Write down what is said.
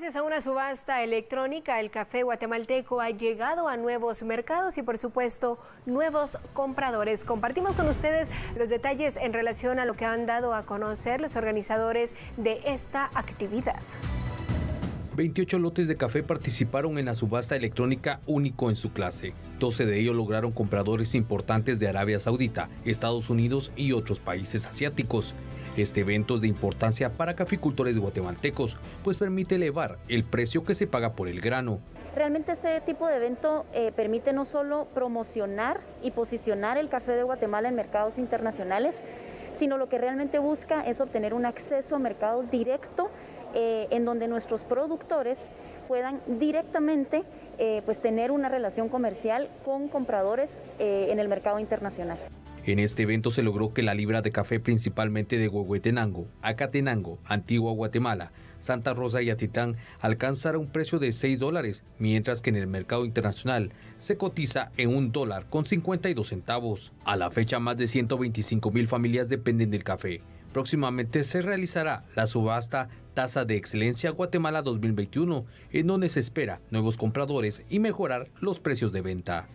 Gracias a una subasta electrónica, el café guatemalteco ha llegado a nuevos mercados y por supuesto nuevos compradores. Compartimos con ustedes los detalles en relación a lo que han dado a conocer los organizadores de esta actividad. 28 lotes de café participaron en la subasta electrónica único en su clase. 12 de ellos lograron compradores importantes de Arabia Saudita, Estados Unidos y otros países asiáticos. Este evento es de importancia para caficultores guatemaltecos, pues permite elevar el precio que se paga por el grano. Realmente este tipo de evento eh, permite no solo promocionar y posicionar el café de Guatemala en mercados internacionales, sino lo que realmente busca es obtener un acceso a mercados directo eh, en donde nuestros productores puedan directamente eh, pues tener una relación comercial con compradores en el mercado internacional. En este evento se logró que la libra de café principalmente de Huehuetenango, Acatenango, Antigua Guatemala, Santa Rosa y Atitán alcanzara un precio de 6 dólares, mientras que en el mercado internacional se cotiza en un dólar con 52 centavos. A la fecha más de 125 mil familias dependen del café. Próximamente se realizará la subasta Tasa de Excelencia Guatemala 2021, en donde se espera nuevos compradores y mejorar los precios de venta.